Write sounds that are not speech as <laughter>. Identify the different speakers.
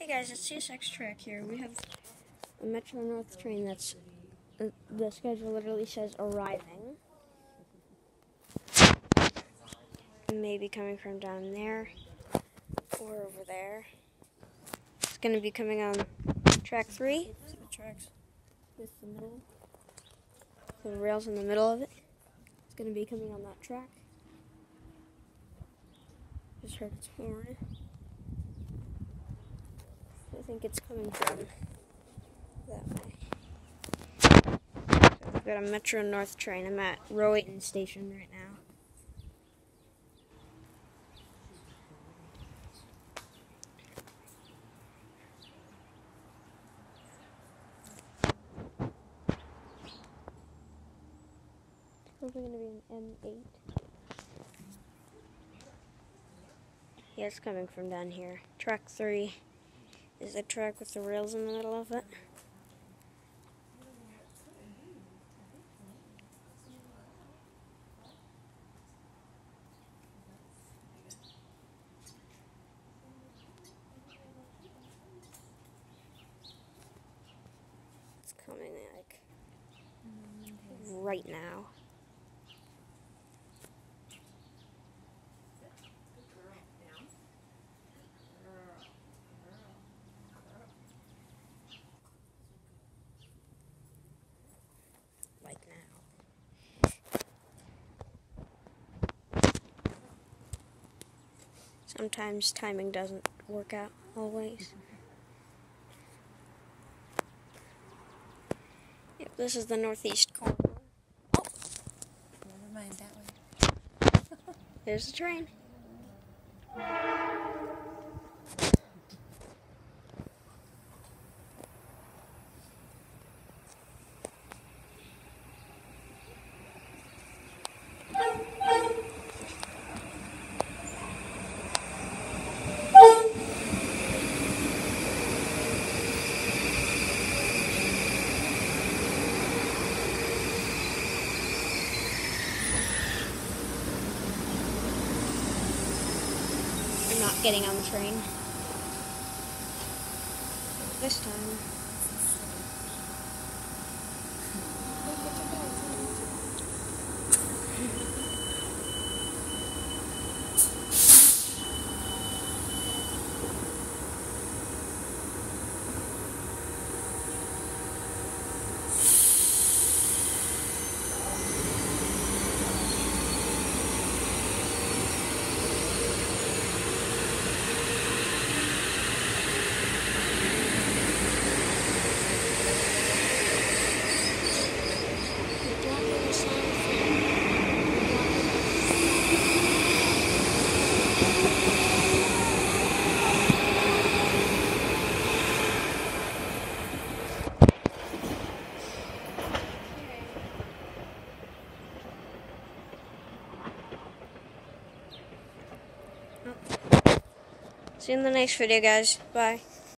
Speaker 1: Hey guys, it's CSX Track here. We have a Metro North train that's uh, the schedule literally says arriving. Maybe coming from down there or over there. It's going to be coming on track three. Tracks? This the middle. The rails in the middle of it. It's going to be coming on that track. Just heard its horn. I think it's coming from that way. So I've got a Metro North train. I'm at Rowayton Station right now. Probably to be an M8. Yeah, it's coming from down here. Track 3 is the track with the rails in the middle of it. It's coming like mm-hmm. right now. Like now. Sometimes timing doesn't work out always. Yep, this is the northeast corner.
Speaker 2: Oh, never mind that one. <laughs>
Speaker 1: There's the train. <laughs> I'm not getting on the train. This time. See you in the next video, guys. Bye.